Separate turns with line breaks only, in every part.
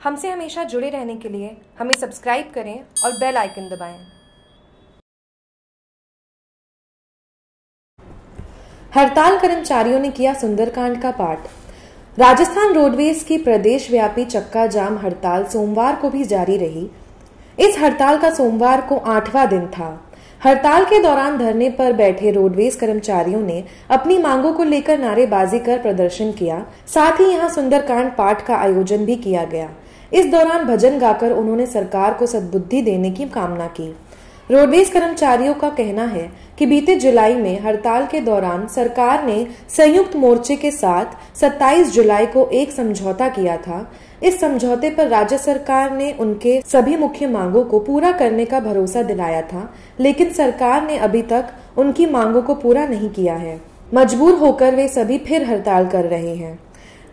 हमसे हमेशा जुड़े रहने के लिए हमें सब्सक्राइब करें और बेल आइकन दबाएँ। हड़ताल कर्मचारियों ने किया सुंदरकांड का पाठ। राजस्थान रोडवेज़ की प्रदेश व्यापी चक्का जाम हड़ताल सोमवार को भी जारी रही। इस हड़ताल का सोमवार को आठवां दिन था। हड़ताल के दौरान धरने पर बैठे रोडवेज़ कर्मचारियों ने अपनी मांगों को लेकर नारेबाजी कर प्रदर्शन किया। साथ ही यहाँ सुंदरकांड पाठ का आयोजन भी किया गया। इस दौरान भजन गाकर उन्होंने सरकार को सद्बुद्धि देने की कामना की। रोडवेज़ कर्मचारियों का कहना है कि बीते जुलाई में हड़ताल के दौरान सरकार ने संयुक्त मोर्चे के साथ 27 जुलाई को एक समझौता किया था। इस समझौते पर राज्य सरकार ने उनके सभी मुख्य मांगों को पूरा करने का भरोसा दिलाया था, लेकिन सरकार ने अभी तक उनकी मांगों को पूरा नहीं किया है। मजबूर होकर वे सभी फिर हड़ताल कर रहे हैं।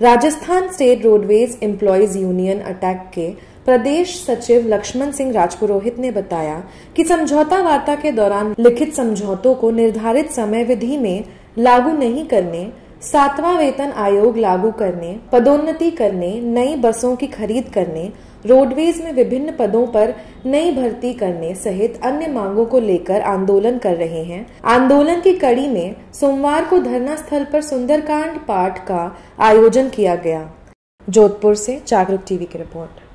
Rajasthan state roadways employees union attack के प्रदेश सचिव लक्ष्मण सिंह राजपुरोहित ने बताया कि समझौता वार्ता के दौरान लिखित समझौतों को निर्धारित समय विधि में लागू नहीं करने, सातवां वेतन आयोग लागू करने, पदोन्नति करने, नई बसों की खरीद करने, रोडवेज़ में विभिन्न पदों पर नई भर्ती करने सहित अन्य मांगों को लेकर आंदोलन कर रहे हैं। आंदोलन की कड़ी में सोमवार को धरना स्थल पर सुंदरकांड पाठ का आयोजन किया गया। जोधपुर से जागरूक टीवी की रिपोर्ट।